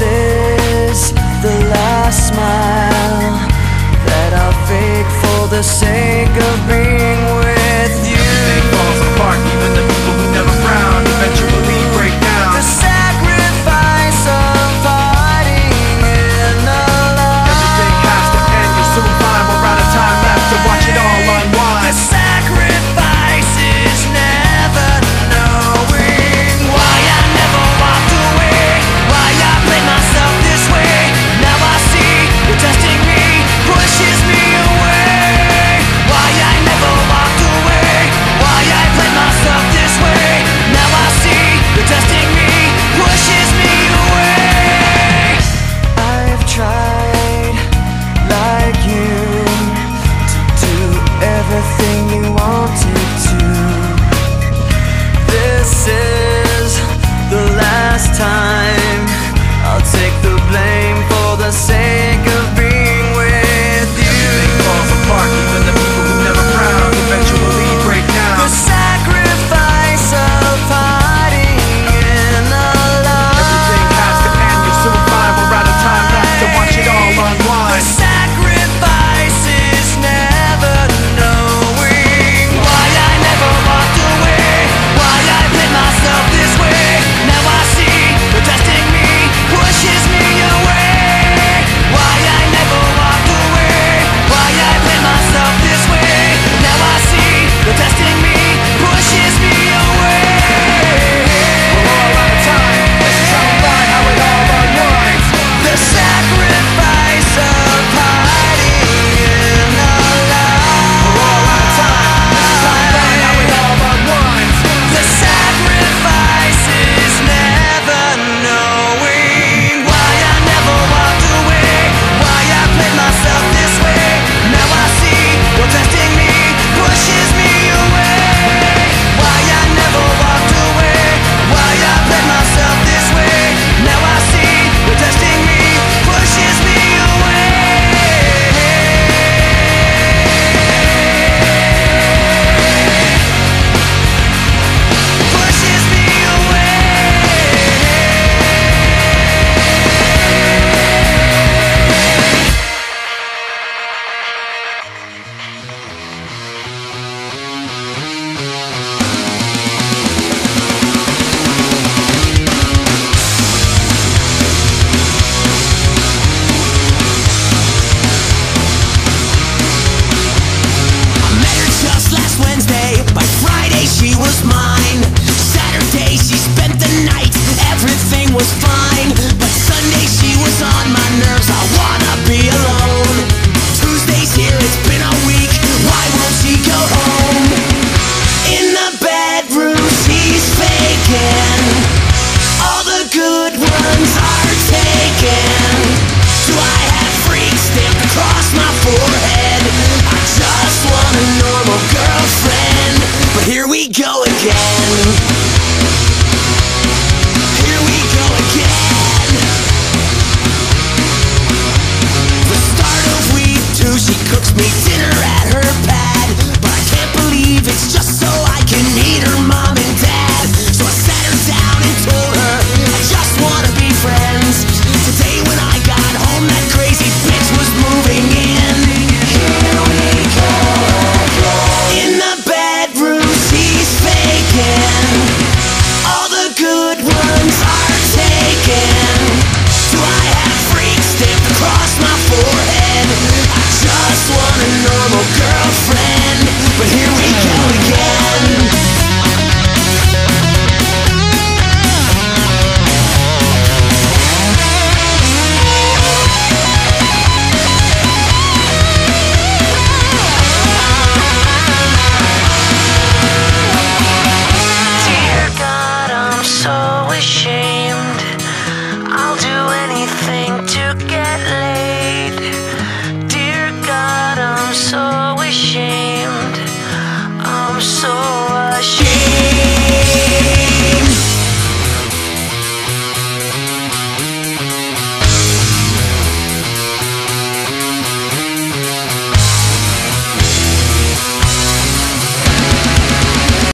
Is the last smile that I'll fake for the sake of being